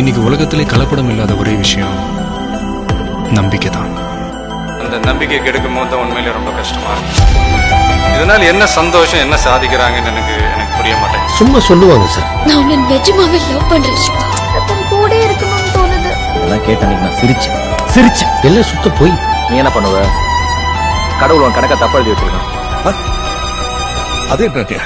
இன்னைக்கு உலகத்திலே கலப்படம் இல்லாத ஒரே விஷயம் நம்பிக்கை தான் அந்த நம்பிக்கை கெடுக்கும் போது தான் உண்மையிலே ரொம்ப கஷ்டமா இருக்கு. இதனால என்ன சந்தோஷம் என்ன சாதிக்கிறாங்கன்னு எனக்கு எனக்கு புரிய மாட்டேங்குது. சும்மா சொல்லுவாங்க சார். நான் உன்னை நிஜமாவே லவ் பண்றேன் சிவா கூட இருக்கணும்னு தோணுது. இதெல்லாம் கேட்ட நான் சிரிச்சேன். சிரிச்சேன். எல்லாம் சுத்த போய். நீ என்ன பண்ணுவ? கடவுள் உன் கணக்கை தப்பா எழுதி வச்சிருக்கான். அதே பிரத்யா